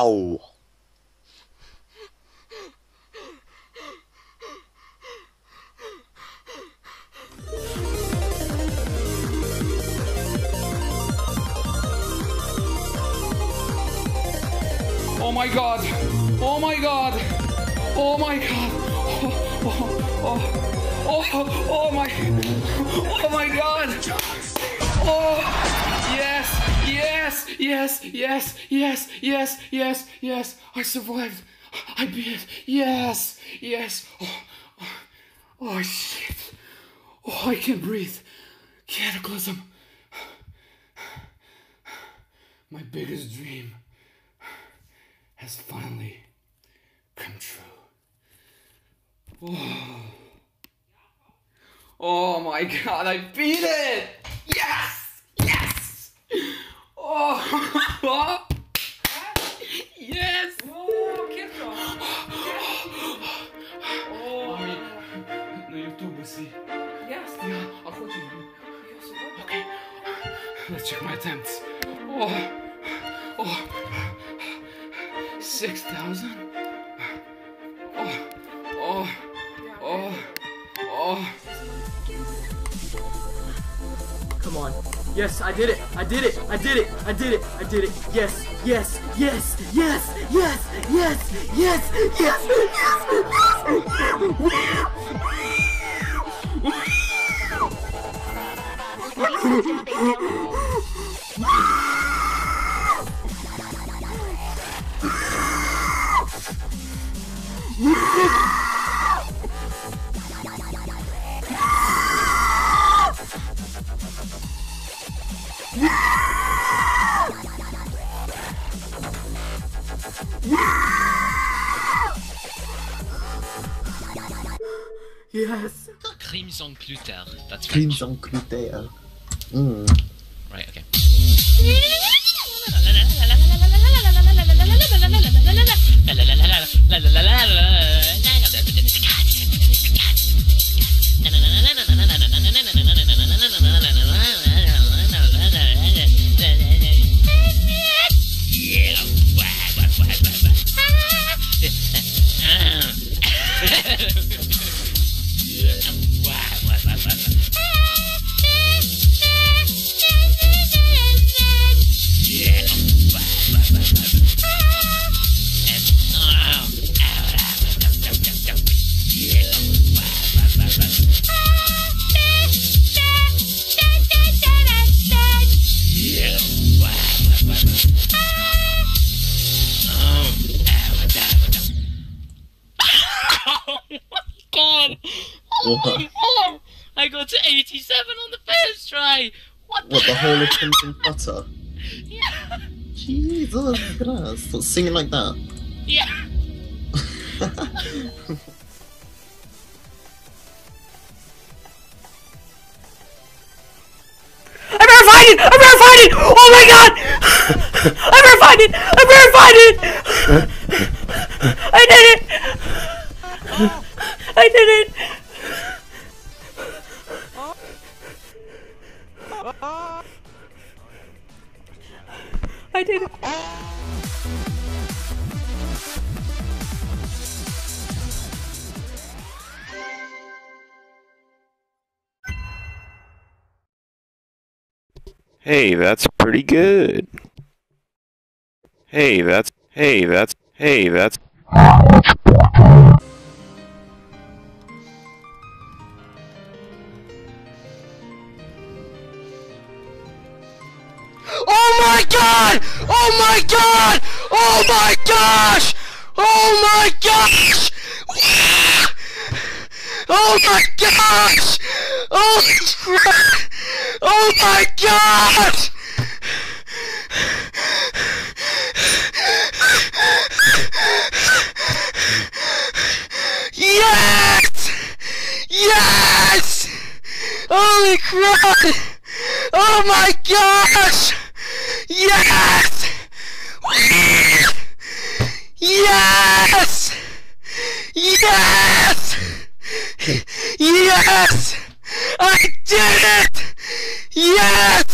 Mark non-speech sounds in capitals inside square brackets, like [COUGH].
Ow! Oh my god! Oh my god! Oh my god! Oh, oh, oh, oh, oh my! Oh my god! Oh! Yes! Yes! Yes! Yes! Yes! Yes! Yes! Yes! I survived! I beat it! Yes! Yes! Oh, oh, oh shit! Oh, I can't breathe! Cataclysm! My biggest dream has finally come true. Oh. oh my god, I beat it! Yes! Yes! Oh! [LAUGHS] yes! Oh, che Mami, na YouTube si. Yes. Let's check my attempts. Oh. Oh. 6,000. Oh, oh, oh, oh. Come on. Yes, I did it. I did it. I did it. I did it. I did it. Yes. Yes. Yes. Yes. Yes. Yes. Yes. Yes. Yes. Yes. Crimson Clutter. That's Crimson Clutter. Mm. Right, okay. God! Oh my god! I got to 87 on the first try! What the What, the whole of hell? Crimson Clutter? Yeah! Jesus Christ. What, singing like that? Yeah! I'm verified it! I verified it! Oh my god! I'm verified it! I verified it! [LAUGHS] I did it! Oh. I did it! I did it! Hey, that's pretty good. Hey, that's hey, that's hey, that's god! Oh my god! Oh my gosh! Oh my gosh! Oh my gosh! Oh Holy crap! Oh my god! Yes! Yes!